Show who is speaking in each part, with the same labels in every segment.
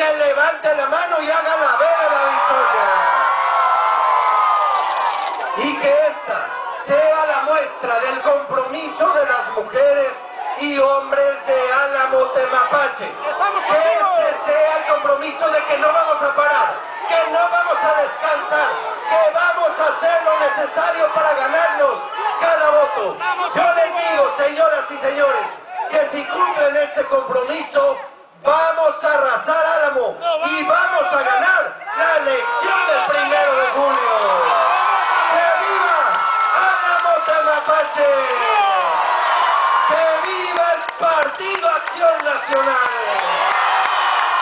Speaker 1: que levante la mano y haga la vela la victoria. Y que esta sea la muestra del compromiso de las mujeres y hombres de Álamo Temapache. Que este sea el compromiso de que no vamos a parar, que no vamos a descansar, que vamos a hacer lo necesario para ganarnos cada voto. Yo les digo, señoras y señores, que si cumplen este compromiso, vamos a arrasar Álamo y vamos a ganar la elección del primero de julio. ¡Que viva Álamo Temapache! ¡Que viva el Partido Acción Nacional!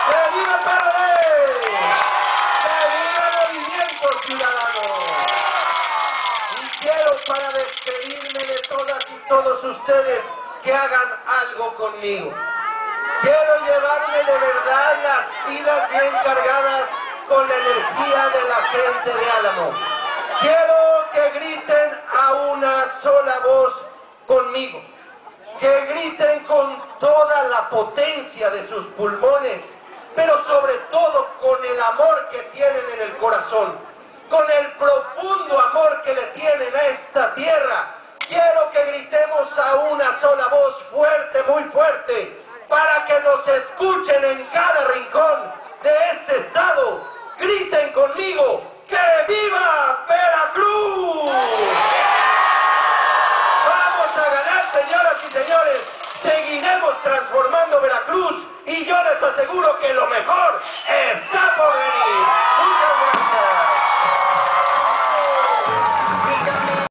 Speaker 1: ¡Que viva el PRD! ¡Que viva el Movimiento Ciudadano! Y quiero para despedirme de todas y todos ustedes que hagan algo conmigo. Quiero llevarme de verdad las pilas bien cargadas con la energía de la gente de Álamo. Quiero que griten a una sola voz conmigo. Que griten con toda la potencia de sus pulmones, pero sobre todo con el amor que tienen en el corazón, con el profundo amor que le tienen a esta tierra. Quiero que gritemos a una sola voz fuerte, muy fuerte, para que nos escuchen en cada rincón de este estado. Griten conmigo, ¡que viva Veracruz! Vamos a ganar, señoras y señores. Seguiremos transformando Veracruz y yo les aseguro que lo mejor.